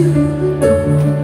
you.